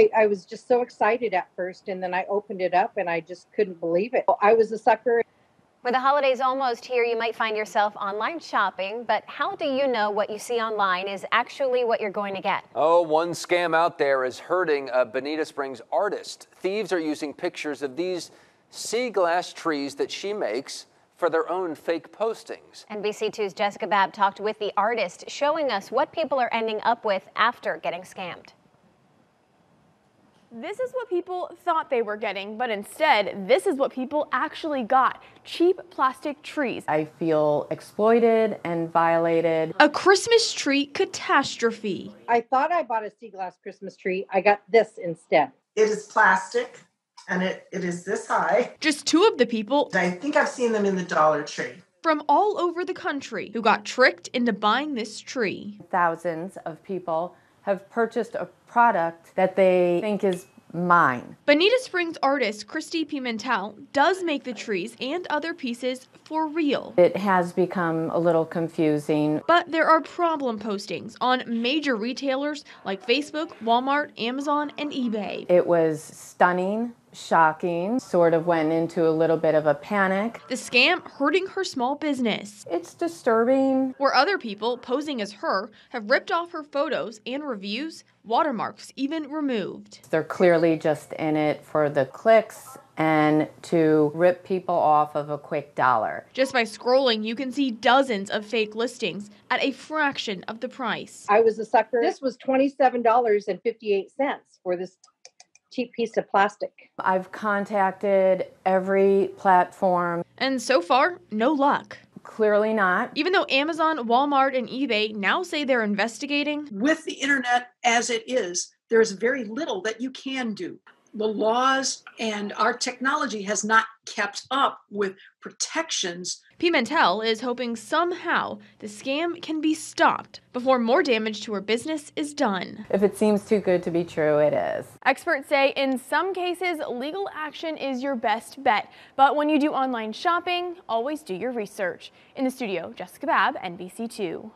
I, I was just so excited at first, and then I opened it up and I just couldn't believe it. I was a sucker. With the holidays almost here, you might find yourself online shopping, but how do you know what you see online is actually what you're going to get? Oh, one scam out there is hurting a Bonita Springs artist. Thieves are using pictures of these sea glass trees that she makes for their own fake postings. NBC2's Jessica Babb talked with the artist, showing us what people are ending up with after getting scammed. This is what people thought they were getting, but instead, this is what people actually got cheap plastic trees. I feel exploited and violated. A Christmas tree catastrophe. I thought I bought a sea glass Christmas tree. I got this instead. It is plastic and it, it is this high. Just two of the people. I think I've seen them in the Dollar Tree. From all over the country who got tricked into buying this tree. Thousands of people have purchased a product that they think is mine. Bonita Springs artist Christy Pimentel does make the trees and other pieces for real. It has become a little confusing. But there are problem postings on major retailers like Facebook, Walmart, Amazon, and eBay. It was stunning, shocking, sort of went into a little bit of a panic. The scam hurting her small business. It's disturbing. Where other people posing as her have ripped off her photos and reviews, watermarks even removed. They're clearly just in it for the clicks and to rip people off of a quick dollar. Just by scrolling, you can see dozens of fake listings at a fraction of the price. I was a sucker. This was $27.58 for this cheap piece of plastic. I've contacted every platform. And so far, no luck. Clearly not. Even though Amazon, Walmart, and eBay now say they're investigating. With the internet as it is, there's very little that you can do. The laws and our technology has not kept up with protections. Pimentel is hoping somehow the scam can be stopped before more damage to her business is done. If it seems too good to be true, it is. Experts say in some cases, legal action is your best bet. But when you do online shopping, always do your research. In the studio, Jessica Babb, NBC2.